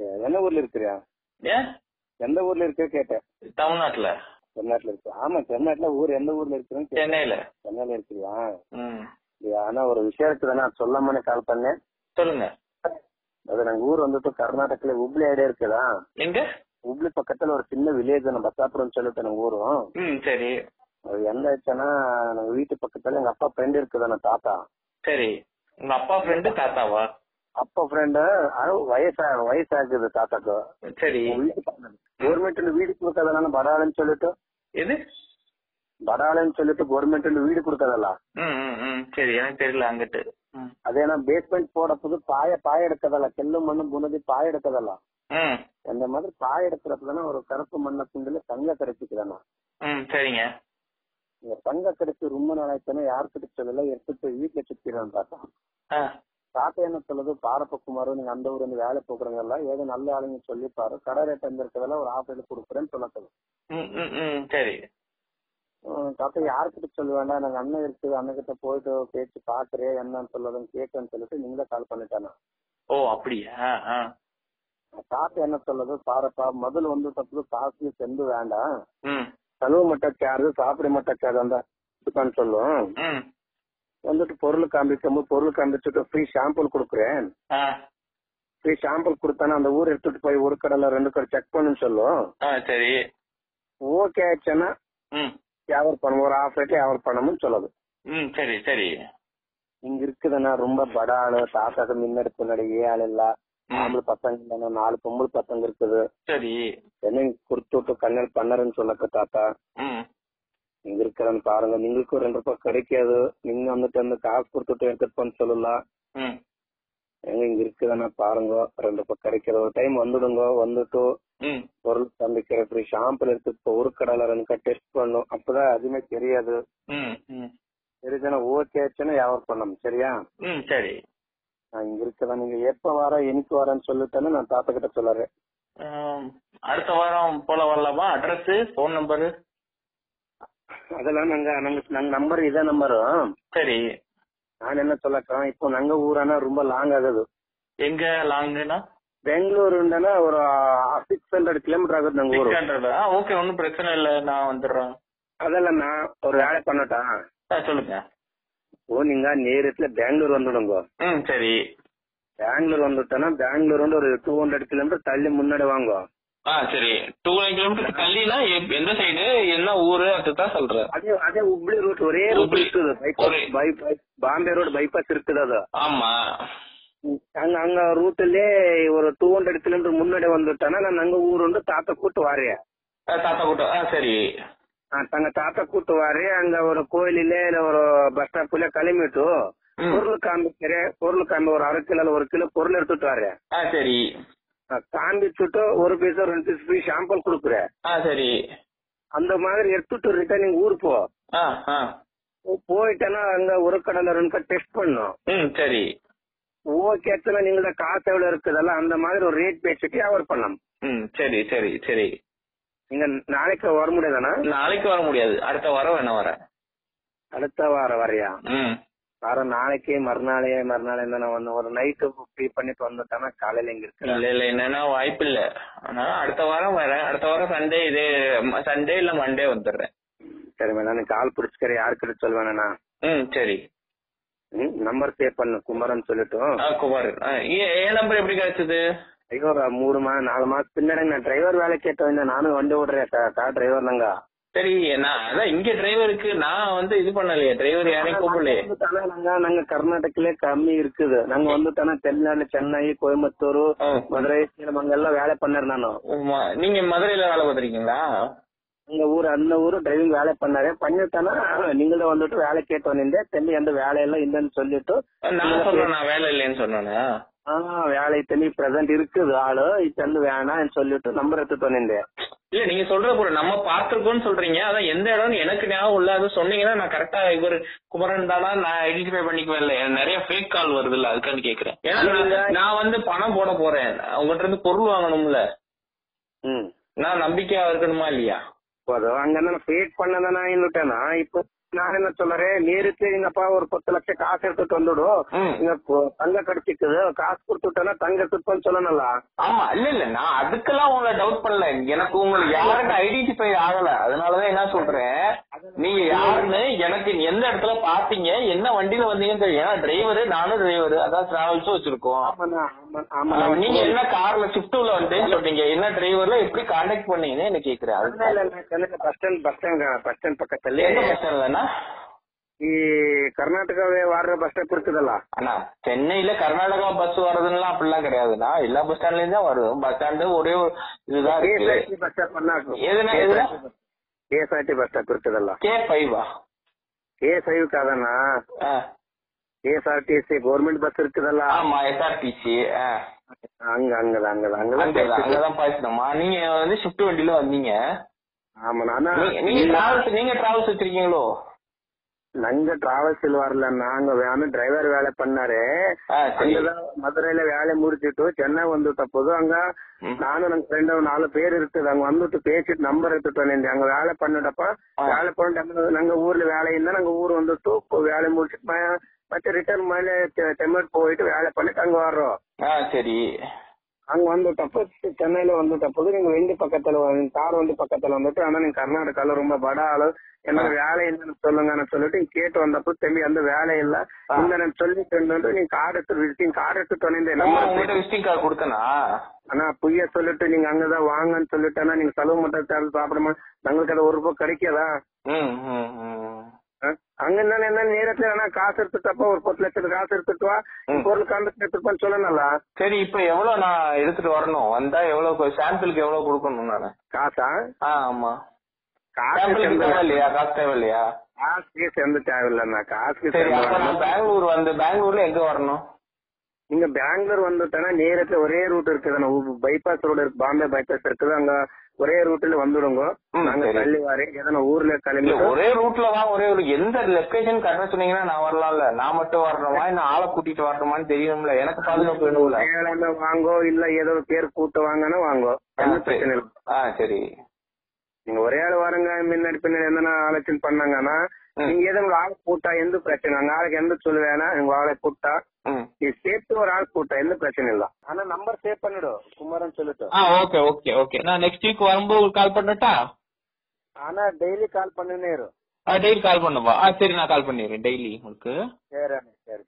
என்ன ஊர்ல இருக்கிறியா? எந்த ஊர்ல இருக்க கேட்டேன். தமிழ்நாட்டுல. தமிழ்நாட்டுல இருக்கு. ஆமா தமிழ்நாட்டுல ஊர் எந்த ஊர்ல இருக்கிறேன்னு கேட்டேன். சென்னையில. சென்னையில இருக்கிறியா? ஆனா ஒரு விஷயம் இருக்குதுன்னா சொல்லாமனே கால் பண்ணேன். சொல்லுங்க. அது நாங்க ஊர் வந்துட்டு கர்நாடகத்துல உப்ளி ஐடியா இருக்குதா? எங்க? உப்ளி பக்கத்துல ஒரு சின்ன வில்லேஜ் நம்ம பத்தாப்புரம் சொல்லிட்டு நாங்க ஊரும். சரி. அது என்ன ஆச்சுன்னா நாங்க வீட்டு பக்கத்துல எங்க அப்பா ஃப்ரெண்ட் இருக்குதான தாத்தா? சரி. உங்க அப்பா ஃப்ரெண்டு தாத்தாவா? அப்ப ஃப்ரெண்டு வயசா வயசாகுது தாத்தாக்கு. சரி. கவர்மெண்ட்ல வீடு கொடுக்கறதுனால பரவாயில்லன்னு சொல்லிட்டு. எது? பரவாயில்லன்னு சொல்லிட்டு கவர்மெண்ட்ல வீடு கொடுக்கறதல்ல சரி எனக்கு தெரியல அங்கிட்டு. அது நான் பேஸ்மெண்ட் போட போது பாய பாய எடுக்கதல்ல கெல்லும் மண்ணு புனதி பாய எடுக்கதல்ல அந்த மாதிரி பாய எடுக்கிறப்பதான ஒரு கருப்பு மண்ண குண்டுல தங்க கிடைச்சிக்கிறேன்னா சரிங்க. இந்த தங்க கிடைச்சி ரொம்ப நாளாச்சுன்னா யாருக்கிட்ட சொல்லல? எடுத்துட்டு வீட்டுல சுத்திடுறேன்னு பார்த்தா என்ன சொல்லுது பாரப்பக்குமாரும் நீங்க அந்த ஊர்ல இருந்து வேலை போக்குறவங்க ஏதோ நல்ல ஆளுங்க சொல்லி பாரு கடை ரேட் எந்த இருக்கிறதெல்லாம் ஒரு ஆஃப் ரேட் கொடுக்குறேன்னு சொல்லக்கூடாது சரி. தாத்தா யாருக்கிட்ட சொல்ல வேண்டாம் நாங்க அண்ணன் இருக்குது அண்ணன் கிட்ட போயிட்டு பேச்சு பாக்குறேன் என்னன்னு சொல்லதுன்னு கேட்கன்னு சொல்லிட்டு நீங்களே கால் பண்ணிட்டானா ஓ அப்படியா? தாத்தா என்ன சொல்லுது பாருப்பா முதல்ல வந்து தப்பு காசு சென்று வேண்டாம். கழுவு மட்டும் சார்ஜ் சாப்பிட மட்டும் சார்ஜ் அந்த இதுக்கான்னு சொல்லும். ம். வந்துட்டு பொருள் காமிக்கும்போது பொருள் காமிச்சுட்டு ஃப்ரீ ஷாம்பிள் கொடுக்குறேன். ஃப்ரீ ஷாம்பிள் கொடுத்தானா அந்த ஊர் எடுத்துட்டு போய் ஒரு கடையில ரெண்டு கடை செக் பண்ணுன்னு சொல்லும். சரி. ஓகே ஆச்சுன்னா ம். வியாபாரம் பண்ணும் ஒரு ஆஃப் ரேட்ல வியாபாரம் பண்ணணும்னு சொல்லுது. ம் சரி சரி. இங்க இருக்குதுன்னா ரொம்ப பட ஆளு தாத்தாக்கு முன்னாடி பின்னாடி ஏ ஆள் இல்ல. ஆம்பளை பசங்க இல்லைன்னா நாலு பொம்பளை பசங்க இருக்குது. சரி. என்ன கொடுத்து விட்டு கண்ணல் பண்ணறேன்னு சொல்லக்க தாத்தா. இங்க இருக்கிறன்னு பாருங்க. நீங்களுக்கும் ரெண்டு ரூபாய் கிடைக்காது. நீங்க வந்துட்டு அந்த காசு கொடுத்துட்டு எடுத்துட்டு போன்னு சொல்லலாம். எங்க இங்க இருக்குதானே பாருங்க. ரெண்டு ரூபாய் கிடைக்காது ஒரு டைம் வந்துடுங்க. வந்துட்டு பொருள் தம்பிக்கிற ஃப்ரீ ஷாம்பிள் எடுத்துட்டு போ ஒரு ரெண்டு டெஸ்ட் பண்ணும் அப்பதான் அதுமே தெரியாது. தெரியுதுன்னா ஓகே ஆச்சுன்னா வியாபாரம் பண்ணணும். சரியா? சரி. நான் இங்க இருக்கதா நீங்க எப்ப வர எனக்கு வரேன்னு சொல்லிட்டேன்னு நான் தாத்தா கிட்ட சொல்லுறேன் அடுத்த வாரம் போல வரலாமா? அட்ரஸ் ஃபோன் நம்பரு அதெல்லாம் நாங்க நாங்க நம்பர் இதே நம்பர் சரி. நான் என்ன சொல்லக்கிறேன் இப்போ நாங்க ஊரானா ரொம்ப லாங் ஆகுது. எங்க லாங்குனா பெங்களூர் ஒரு சிக்ஸ் ஹண்ட்ரட் கிலோமீட்டர் ஆகுது நாங்க ஊரு. ஓகே ஒன்றும் பிரச்சனை இல்லை நான் வந்துடுறேன். அதெல்லாம் நான் ஒரு வேலை பண்ணட்டா? சொல்லுங்க. ஓ நீங்க நேரத்துல பெங்களூர் வந்துடுங்க. சரி. பெங்களூர் வந்துட்டேன்னா பெங்களூர் வந்து ஒரு டூ ஹண்ட்ரட் கிலோமீட்டர் தள்ளி முன்னாடி வாங்க. ஆ சரி. டூ கிலோமீட்டர் தள்ளினா எந்த சைடு என்ன ஊரு? அதுதான் சொல்றேன். அதே அதே உப்ளி ரூட் ஒரே ரூட். இருக்குது. பைபாஸ் பாம்பே ரோடு பைபாஸ் இருக்குது அது. ஆமா. அங்க அங்க ரூட்லயே ஒரு டூ ஹண்ட்ரட் கிலோமீட்டர் முன்னாடி வந்துட்டானா நான் அங்க ஊர் வந்து தாத்தா கூட்டு வாரேன். தாத்தா கூட்டம் ஆ சரி. தங்க தாத்தா கூட்டு வாரி அங்க ஒரு கோயிலிலே இல்ல ஒரு பஸ் ஸ்டாப்ல கிளம்பிட்டு. பொருள் காமிக்கிறேன். பொருள் காமி ஒரு அரை கிலோ ஒரு கிலோ பொருள் எடுத்துட்டு வரேன். சரி. காமிச்சுட்டு ஒரு பீஸ் ரெண்டு பீஸ் ஃப்ரீ ஷாம்பிள் கொடுக்குறேன். சரி. அந்த மாதிரி எடுத்துட்டு ரிட்டர்னிங் ஊர் போ. போயிட்டேன்னா அங்க ஒரு கடல ரெண்டு டெஸ்ட் பண்ணும் சரி. ஓகே நீங்கள காசு எவ்வளவு இருக்குதல்ல அந்த மாதிரி ஒரு ரேட் பேசிட்டு வியாபாரம் பண்ணலாம் ம் சரி சரி சரி. நீங்க நாளைக்கு வர முடியாதானா நாளைக்கு வர முடியாது. அடுத்த வாரம் வேணா வரேன். அடுத்த வாரம் வரையா ம் வர நாளைக்கு மறுநாளே மறுநாள் நான் வந்து ஒரு நைட்டு ஃப்ரீ பண்ணிட்டு வந்துட்டேன்னா காலையில இங்க இருக்கிறேன் இல்ல இல்ல என்னன்னா வாய்ப்பு இல்ல. ஆனா அடுத்த வாரம் வரேன் அடுத்த வாரம் சண்டே இதே சண்டே இல்ல மண்டே வந்துடுறேன். சரி மேடம் கால் பிடிச்சிக்கிற யாருக்கிட்ட சொல்வேனா? ம் சரி. நம்பர் சேவ் பண்ணு குமரன் சொல்லிட்டும். குமார் ஆ, ஏ- என் நம்பர் எப்படி கிடைச்சது? ஐயோ மூணு மா நாலு மாசம் பின்னாடி நான் டிரைவர் வேலை கேட்டு வந்தேன் நானும் வண்டி விடுறேன் கார் டிரைவர் தாங்க. சரி நான் அதான் இங்க டிரைவருக்கு நான் வந்து இது பண்ணலையே டிரைவர் யாரையும் கூப்பிடலையே. நாங்க நாங்க கர்நாடகிலே கம்மி இருக்குது. நாங்க வந்துட்டானா தமிழ்நாடு சென்னை கோயம்புத்தூர். மதுரை சேலம் அங்கெல்லாம் வேலை நானும் உமா, நீங்க மதுரையில வேலை பார்த்திருக்கீங்களா? அங்க ஊர் அந்த ஊரு டிரைவிங் வேலை பண்ணாரு. பண்ணிட்டானா நீங்களும் வந்துட்டு வேலை கேட்டு வந்தீங்க. தெரியல எந்த வேலையெல்லாம் இல்லைன்னு சொல்லிட்டு நான் சொல்றேன் நான் வேலை இல்லைன்னு சொன்னேனா. ஆஹ் வேலை தண்ணி பிரசன்ட் இருக்குது ஆளு. இப்ப வந்து வேணாம்னு சொல்லிட்டு நம்பர் எடுத்துட்டு வந்தேன் இல்ல நீங்க சொல்ற போற நம்ம பார்த்திருக்கோம்னு சொல்றீங்க. அதான் எந்த இடம்னு எனக்கு ஞாபகம் இல்ல. அது சொன்னீங்கன்னா நான் கரெக்டா இவர் குமரன் தானா நான் ஐடென்டிஃபை பண்ணிக்குவேன் இல்ல. நிறைய ஃபேக் கால் வருது இல்ல அதுக்காண்டி கேக்குறேன். ஏன்னா நான்- வந்து பணம் போட போறேன். உங்ககிட்ட இருந்து பொருள் வாங்கணும்ல. நான் நம்பிக்கையா இருக்கணுமா இல்லையா? அங்க நான் ஃபேட் பண்ணதானா இன்னுட்டேனா இப்போ நான் என்ன சொல்றேன்? நேருக்கு எங்கப்பா ஒரு பத்து லட்சம் காசு எடுத்துட்டு வந்துடு. ம். இங்க தங்க கிடைச்சிக்குது. காசு கொடுத்துட்டேன்னா தங்க எடுத்துட்டு சொல்லணும்ல? ஆமா இல்ல இல்ல. நான் அதுக்கெல்லாம் உங்களை டவுட் பண்ணல. எனக்கு உங்களுக்கு யாருன்னு ஐடென்டிஃபை ஆகல. அதனாலதான் என்ன சொல்றேன்? நீங்க யாருன்னு எனக்கு எந்த இடத்துல பாத்தீங்க? என்ன வண்டியில வந்தீங்கன்னு தெரியும் ஏன்னா டிரைவரு நானும் டிரைவரு அதான் டிராவல்ஸும் வச்சிருக்கோம். நீங்க என்ன கார்ல ஷிஃப்ட் உள்ள வந்தேன்னு சொல்றீங்க. என்ன டிரைவர்ல எப்படி காண்டாக்ட் பண்ணீங்கன்னு என்ன கேக்குறேன். Bus stand bus stand bus stand பக்கத்துல என்ன பஸ் ஸ்டாண்ட்லண்ணா ಈ கர்நாடகா வர்ற பஸ் ஸ்டாப் இருக்குதல்ல அண்ணா சென்னையில கர்நாடகா பஸ் வர்றதுன்னா அப்படிலாம் கிடையாதுண்ணா. எல்லா பஸ் ஸ்டாண்ட்லயும் தான் வரும். பஸ் ஸ்டாண்டு ஒரே இதுதான் இருக்கு. ಕೆಎಸ್ಆರ್ಟಿ ಬಸ್ ಸ್ಟಾಪ್ ಅನ್ನಾಕು எதுனா எதுனா ಕೆಎಸ್ಆರ್ಟಿ ಬಸ್ ಸ್ಟಾಪ್ ಇರ್ತದಲ್ಲ K ஃபைவா KSI ಕಾದಣ್ಣ KSRTC government bus ಇರ್ತದಲ್ಲ ஆமா எஸ்ஆர்டிசி ಹಂಗ ಹಂಗದ ಹಂಗದ ಹಂಗದ அங்கதான் அங்கதான் பேசணுமா நீங்க வந்து ஷிஃப்ட் வண்டியில வந்தீங்க ஆமா நானா நீங்க- நீங்க டிராவல்ஸ் நீங்க டிராவல்ஸ் வச்சிருக்கீங்களோ லஞ்ச டிராவல்ஸ்ல வரல நாங்க வேணு டிரைவர் வேலை பண்ணாரு. அங்கதான் மதுரையில வேலை முடிச்சிட்டு சென்னை வந்துட்ட போதும் அங்க நானும் நாங்க ஃப்ரெண்டும் நாலு பேர் இருக்குது. அங்க வந்துட்டு பேசிட்டு நம்பர் எடுத்துட்டோம் அங்க வேலை பண்ணிட்டப்ப வேலை பண்ணிட்டு நாங்க ஊர்ல வேலை இருந்தா நாங்க ஊர் வந்துட்டு வேலை முடிச்சிட்டு மற்ற ரிட்டர்ன் மேல செம்மட் போயிட்டு வேலை பண்ணிட்டு அங்க வர்றோம். சரி. அங்க வந்துட்டப்ப சென்னையில வந்துட்டப்போது நீங்க வெண்டி பக்கத்துல வந்து- கார் வண்டி பக்கத்துல வந்துட்டு ஆனா நீங்க கர்நாடகால ரொம்ப பட ஆளு. என்னோட வேலை என்னன்னு சொல்லுங்கன்னு சொல்லிட்டு கேட்டு வந்தப்போ தம்பி அந்த வேலை இல்ல. இந்த நான் சொல்லிட்டு இருந்தேன் நீங்க கார் எடுத்து விசிட்டிங் கார் ஆமா, நம்பர் உங்ககிட்ட விசிட்டிங் கார்டு கொடுத்தனா? ஆனா பொய்ய சொல்லிட்டு நீங்க அங்கதான் வாங்கன்னு சொல்லிட்டேன்னா நீங்க செலவு மட்டும் சாப்பிட சாப்பிடாம நம்மளுக்கு அது ஒரு ரூபாய் கிடைக்காதா? அங்க என்ன என்ன நேரத்துல ஆனா காசு எடுத்துட்டப்ப ஒரு பத்து லட்சத்துக்கு காசு எடுத்துட்டு வா. பொருள் காண்டு எடுத்துப்பான்னு சொல்லணும்ல சரி இப்ப எவ்வளவு நான் எடுத்துட்டு வரணும்? வந்தா எவ்வளவு சாம்பிளுக்கு எவ்வளவு கொடுக்கணும் நானு? காசா? ஆமா. காசு இல்லையா? காசு தேவை இல்லையா? காசுக்கு சேர்ந்து தேவையில்லண்ணா. காசுக்கு சரி. பெங்களூர் வந்து பெங்களூர்ல எங்க வரணும்? நீங்க பெங்களூர் வந்துட்டேன்னா நேரத்துல ஒரே ரூட் இருக்குதுண்ணா பைபாஸ் ரோடு இருக்கு பாம்பே பைபாஸ் இருக்குது. அங்க ஒரே ரூட்ல வந்துடுங்க. நாங்க சரி. தள்ளி வாரி எதனா ஊர்ல கிளம்பி ஒரே ரூட்ல வா ஒரே ஒரு எந்த லொகேஷன் கரெக்டா சொன்னீங்கன்னா நான் வரலாம்ல. நான் மட்டும் வரணுமா? இல்ல ஆளை கூட்டிட்டு வரணுமான்னு தெரியணும்ல? எனக்கு பாதுகாப்பு வேணும்ல. வாங்கோ இல்ல ஏதோ பேர் கூட்டு வாங்கன்னா வாங்கோ. எந்த. பிரச்சனை இல்லை. சரி. நீங்க ஒரே ஆள் வரங்க முன்னாடி பின்னாடி எதனா ஆலோசனை பண்ணாங்கன்னா. நீங்க எதோ உங்க ஆள் கூட்டா எந்த பிரச்சனை? அங்க ஆளுக்கு எந்த சொல்லுவேனா உங்க ஆளை கூட்டா. சேர்த்து ஒரு ஆள் கூட்டா எந்த பிரச்சனை இல்ல. ஆனா நம்பர் சேவ் பண்ணிடு குமாரன் சொல்லிட்டு. ஆ ஓகே ஓகே ஓகே நான் நெக்ஸ்ட் வீக் வரும்போது கால் பண்ணட்டா? ஆனா டெய்லி கால் பண்ணினே இரு. டெய்லி கால் பண்ணுவா ஆ சரி நான் கால் பண்ணிடுறேன் டெய்லி உங்களுக்கு சரி சரி.